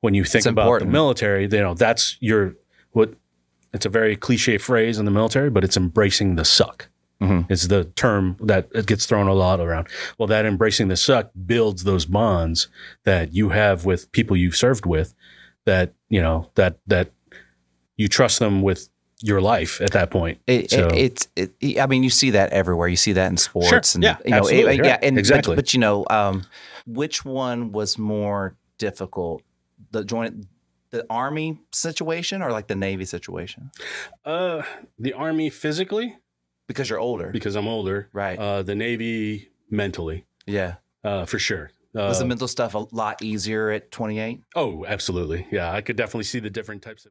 when you think It's about important. the military, you know, that's your what it's a very cliche phrase in the military, but it's embracing the suck. Mhm. Is the term that it gets thrown a lot around. Well, that embracing the suck builds those bonds that you have with people you've served with that, you know, that that you trust them with your life at that point. It, So- it, it's, it, I mean, you see that everywhere. You see that in sports, and Yeah, you know, absolutely, it- yeah, and but- Exactly. But, you know, um, which one was more difficult? The joint, the army situation, or like the navy situation? Uh the army physically Because you're older, because I'm older. right? Uh the navy mentally. yeah. Uh for sure. Uh, Was the mental stuff a lot easier at 28? Oh, absolutely. Yeah, I could definitely see the different types of